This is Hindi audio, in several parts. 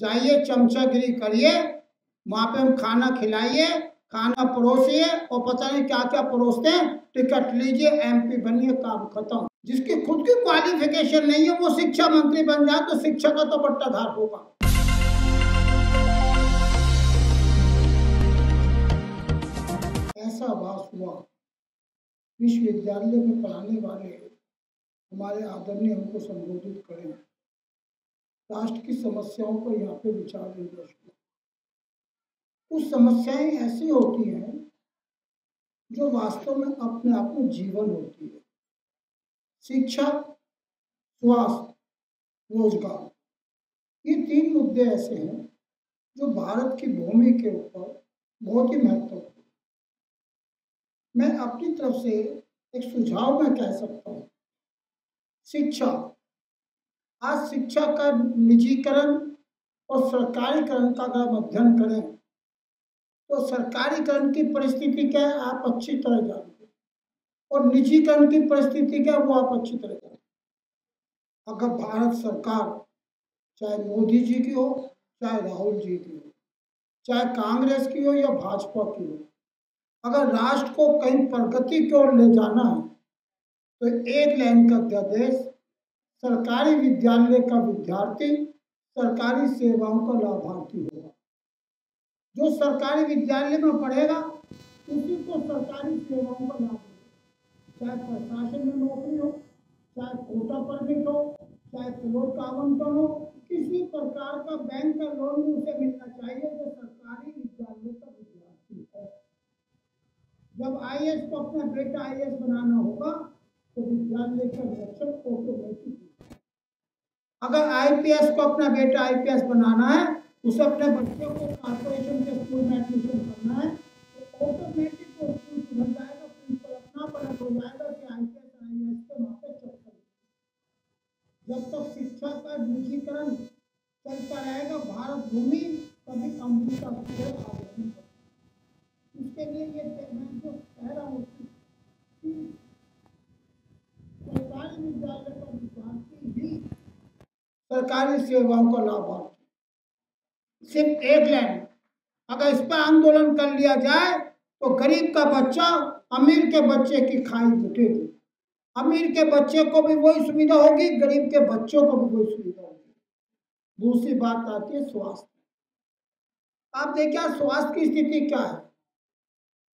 जाइए, चमचागिरी करिए, वहाँ पे हम खाना खिलाइए, खाना परोसिए, और पता नहीं क्या क्या परोसते हैं, टिकट लीजिए एमपी बनिए, काम खत्म। जिसकी खुद की क्वालिफिकेशन नहीं है, वो शिक्षा मंत्री बन जाए तो शिक्षा का तो बट्टाधार होगा। ऐसा आभास हुआ। विश्वविद्यालय में पढ़ाने वाले हमारे आदरणीय हमको संबोधित करें। राष्ट्र की समस्याओं पर यहाँ पे विचार विमर्श हुआ कुछ समस्याएँ ऐसी होती हैं जो वास्तव में अपने आप में जीवन होती है। शिक्षा, स्वास्थ्य, रोज़गार, ये तीन मुद्दे ऐसे हैं जो भारत की भूमि के ऊपर बहुत ही महत्वपूर्ण मैं अपनी तरफ़ से एक सुझाव में कह सकता हूँ। शिक्षा आज शिक्षा का निजीकरण और सरकारीकरण का अगर हम अध्ययन करें तो सरकारीकरण की परिस्थिति क्या है? आप अच्छी तरह जानते और निजीकरण की परिस्थिति क्या है? वो आप अच्छी तरह जानते अगर भारत सरकार चाहे मोदी जी की हो, चाहे राहुल जी की हो, चाहे कांग्रेस की हो या भाजपा की हो, अगर राष्ट्र को कहीं प्रगति की ओर ले जाना है तो एक लाइन का अध्यादेश सरकारी विद्यालय का विद्यार्थी सरकारी सेवाओं का लाभार्थी होगा। जो सरकारी विद्यालय में पढ़ेगा, उसी को सरकारी सेवाओं का लाभ होगा। चाहे प्रशासन में नौकरी हो, चाहे कोटा परमिट हो, चाहे प्लॉट का आवंटन हो, किसी प्रकार का बैंक का लोन भी उसे मिलना चाहिए जो सरकारी विद्यालय का विद्यार्थी है। जब आईएएस को अपना बेटा आईएएस बनाना होगा तो विद्यालय का रक्षण ऑटोमेटिक अगर आईपीएस को अपना बेटा आईपीएस बनाना है, उसे अपने बच्चों को कॉर्पोरेशन के स्कूल में एडमिशन करना है तो ऑटोमेटिक वो स्कूल सुधर जाएगा प्रिंसिपल अपना हो जाएगा कि के वहाँ जब तक शिक्षा का निजीकरण चलता रहेगा, भारत भूमि कभी अमृता को आगे नहीं बढ़ेगा। इसके लिए ये मैं जो कह रहा हूँ कि सरकारी विद्यालय का विद्यार्थी भी सरकारी सेवाओं का लाभार्थी सिर्फ़ एक लाइन, अगर इस पर आंदोलन कर लिया जाए तो गरीब का बच्चा अमीर के बच्चे की खाई जुटेगी अमीर के बच्चे को भी वही सुविधा होगी, गरीब के बच्चों को भी वही सुविधा होगी। दूसरी बात आती है स्वास्थ्य। आप देखिए स्वास्थ्य की स्थिति क्या है?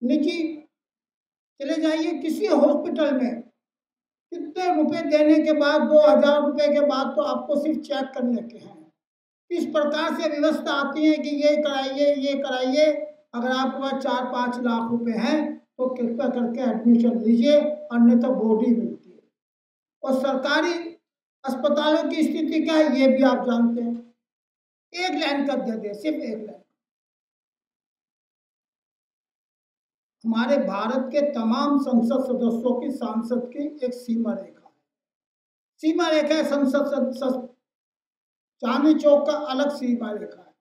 निजी, चले जाइए किसी हॉस्पिटल में कितने रुपए देने के बाद, दो हज़ार रुपए के बाद तो आपको सिर्फ़ चेक करने के हैं। इस प्रकार से व्यवस्था आती है कि ये कराइए ये कराइए। अगर आपके पास चार पाँच लाख रुपए हैं तो कृपया करके एडमिशन लीजिए, अन्यथा बॉडी मिलती है। और सरकारी अस्पतालों की स्थिति क्या है, ये भी आप जानते हैं। एक लाइन का दे दे, सिर्फ़ एक लाइन। हमारे भारत के तमाम संसद सदस्यों की सांसद की एक सीमा रेखा है। सीमा रेखा है संसद चांदनी चौक का अलग सीमा रेखा है।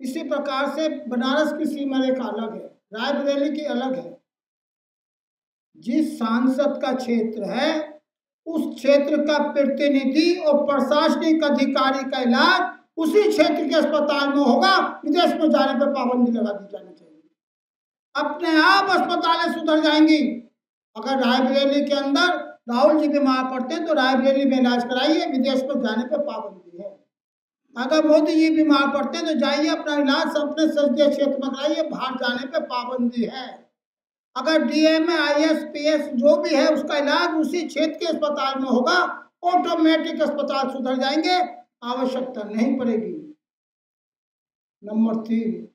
इसी प्रकार से बनारस की सीमा रेखा अलग है, रायबरेली की अलग है। जिस सांसद का क्षेत्र है, उस क्षेत्र का प्रतिनिधि और प्रशासनिक अधिकारी का इलाज उसी क्षेत्र के अस्पताल में होगा, विदेश में जाने पर पाबंदी लगा दी जानी चाहिए। अपने आप अस्पतालें सुधर जाएँगी। अगर रायबरेली के अंदर राहुल जी बीमार पड़ते हैं तो रायबरेली में इलाज कराइए, विदेश में जाने पर पाबंदी है। अगर मोदी जी बीमार पड़ते हैं तो जाइए अपना इलाज, अपने संसदीय क्षेत्र में कराइए, बाहर जाने पर पाबंदी है। अगर डीएमए आईएस पीएस जो भी है, उसका इलाज उसी क्षेत्र के अस्पताल में होगा, ऑटोमेटिक अस्पताल सुधर जाएँगे, आवश्यकता नहीं पड़ेगी। नंबर तीन।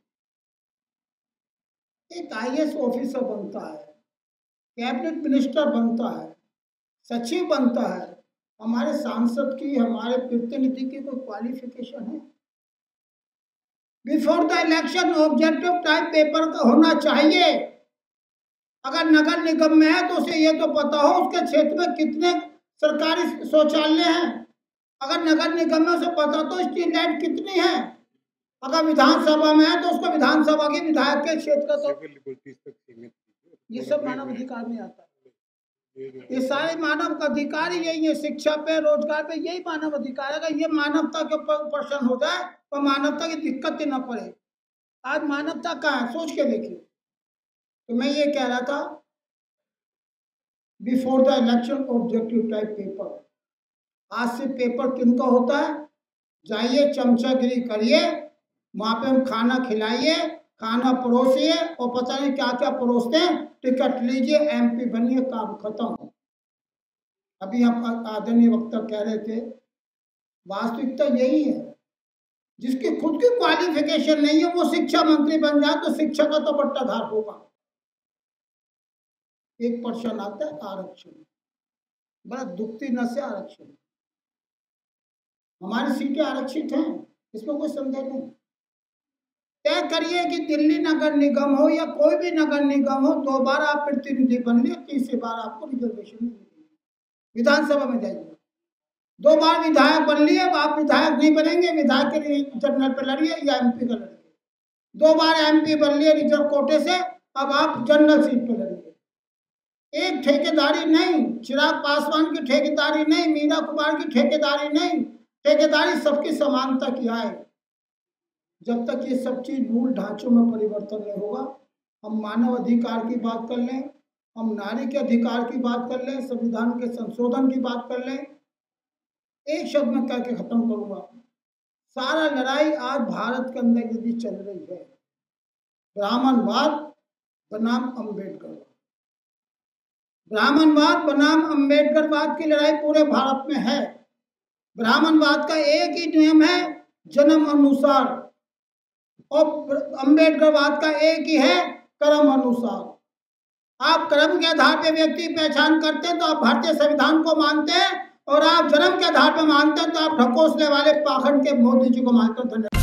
एक आईएएस ऑफिसर बनता है कैबिनेट मिनिस्टर बनता है, सचिव बनता है। हमारे सांसद की, हमारे प्रतिनिधि की कोई क्वालिफिकेशन है? Before the election objective type paper का होना चाहिए। अगर नगर निगम में है तो उसे ये तो पता हो उसके क्षेत्र में कितने सरकारी शौचालय हैं। अगर नगर निगम में उसे पता तो स्ट्रीट लाइट कितनी है? अगर विधानसभा में है तो उसको विधानसभा के विधायक के क्षेत्र का तो ये सब मानव अधिकार में आता है। ये सारे मानव का अधिकार ही यही है शिक्षा पे रोज़गार पे यही मानव अधिकार है। अगर ये मानवता के ऊपर प्रश्न हो जाए तो मानवता की दिक्कत ही ना पड़े। आज मानवता कहाँ है? सोच के देखिए। तो मैं ये कह रहा था before the election objective type paper आज से पेपर किनका होता है? जाइए चमचागिरी करिए वहाँ पे हम खाना खिलाइए, खाना परोसिए और पता नहीं क्या क्या परोसते हैं, टिकट लीजिए एमपी बनिए, काम खत्म। अभी हम आदरणीय वक्ता कह रहे थे, वास्तविकता यही है। जिसकी खुद की क्वालिफिकेशन नहीं है, वो शिक्षा मंत्री बन जाए तो शिक्षा का तो बट्टाधार होगा। एक प्रश्न आता है, आरक्षण। बड़ा दुखती न से आरक्षण। हमारी सीटें आरक्षित हैं, इसमें कोई संदेह नहीं। करिए कि दिल्ली नगर निगम हो या कोई भी नगर निगम हो दो बार आप प्रतिनिधि बन लिए तीसरी बार आपको रिजर्वेशन मिलेगी। विधानसभा में जाइए। दो बार विधायक बन लिए आप विधायक नहीं बनेंगे, विधायक के जनरल पे लड़िए या एमपी का लड़िए। दो बार एमपी बन लिए रिज़र्व कोटे से, अब आप जनरल सीट पे लड़िए। एक ठेकेदारी नहीं, चिराग पासवान की ठेकेदारी नहीं मीरा कुमार की ठेकेदारी नहीं, ठेकेदारी सबकी समानता की आए जब तक ये सब चीज़ मूल ढांचों में परिवर्तन नहीं होगा, हम मानव अधिकार की बात कर लें, हम नारी के अधिकार की बात कर लें, संविधान के संशोधन की बात कर लें, एक शब्द में करके खत्म करूँगा। सारा लड़ाई आज भारत के अंदर यदि चल रही है, ब्राह्मणवाद बनाम अंबेडकर ब्राह्मणवाद बनाम अम्बेडकरवाद की लड़ाई पूरे भारत में है। ब्राह्मणवाद का एक ही नियम है, जन्म अनुसार। और अम्बेडकरवाद का एक ही है, कर्म अनुसार। आप कर्म के आधार पर व्यक्ति पहचान करते हैं तो आप भारतीय संविधान को मानते हैं, और आप जन्म के आधार पर मानते हैं तो आप ढकोसले वाले पाखंड के मोदी जी को मानते हैं।